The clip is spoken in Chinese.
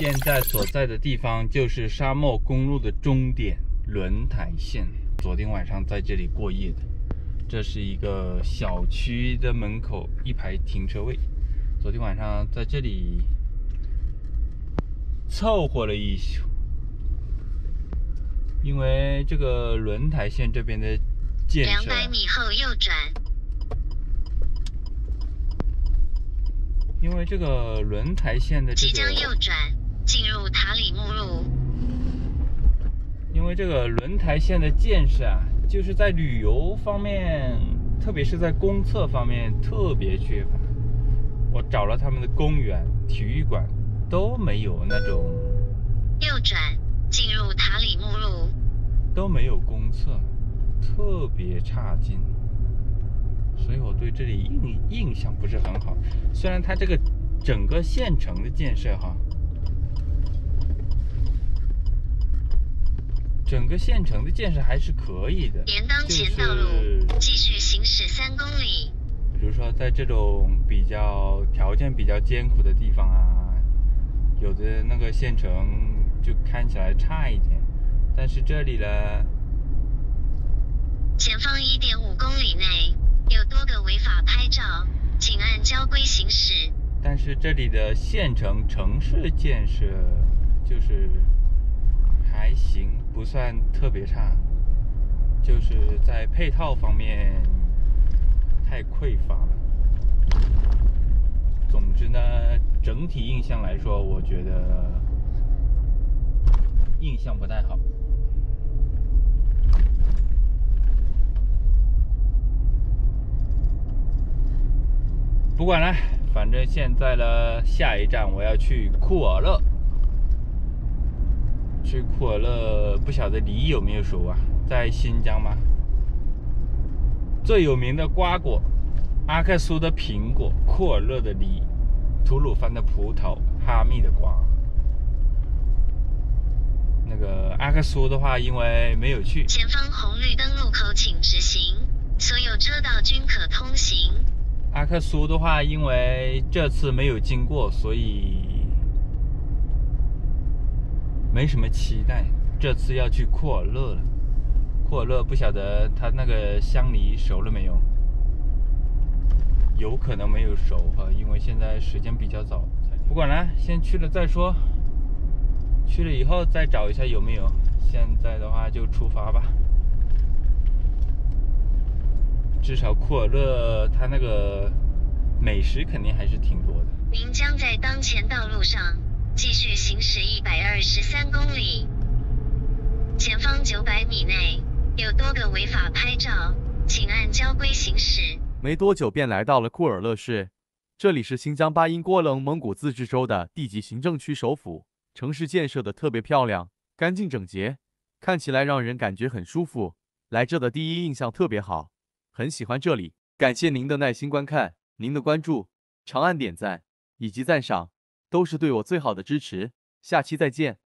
现在所在的地方就是沙漠公路的终点轮台县。昨天晚上在这里过夜的，这是一个小区的门口一排停车位。昨天晚上在这里凑合了一宿，因为这个轮台县这边的建设，两百米后右转，因为这个轮台县的这即将右个，转，进入塔里木路。因为这个轮台线的建设啊，就是在旅游方面，特别是在公厕方面特别缺乏。我找了他们的公园、体育馆都没有那种右转，进入塔里木路。都没有公厕，特别差劲，所以我对这里印印象不是很好。虽然它这个整个县城的建设哈，整个县城的建设还是可以的，沿当前道路继续行驶三公里，比如说在这种比较条件比较艰苦的地方啊，有的那个县城就看起来差一点，但是这里呢。前方一点五公里内有多个违法拍照，请按交规行驶。但是这里的县城城市建设就是算特别差，就是在配套方面太匮乏了。总之呢，整体印象来说，我觉得印象不太好。不管了，反正现在呢，下一站我要去库尔勒。去库尔勒，不晓得梨有没有熟啊？在新疆吗？最有名的瓜果，阿克苏的苹果，库尔勒的梨，吐鲁番的葡萄，哈密的瓜。那个阿克苏的话，因为没有去，前方红绿灯路口请直行，所有车道均可通行。阿克苏的话，因为这次没有经过，所以没什么期待。这次要去库尔勒了，库尔勒不晓得他那个香梨熟了没有，有可能没有熟哈，因为现在时间比较早。不管了，先去了再说，去了以后再找一下有没有。现在的话就出发吧。至少库尔勒它那个美食肯定还是挺多的。您将在当前道路二十三公里，前方九百米内有多个违法拍照，请按交规行驶。没多久便来到了库尔勒市，这里是新疆巴音郭楞蒙古自治州的地级行政区首府，城市建设的特别漂亮，干净整洁，看起来让人感觉很舒服。来这的第一印象特别好，很喜欢这里。感谢您的耐心观看，您的关注、长按点赞以及赞赏，都是对我最好的支持。下期再见。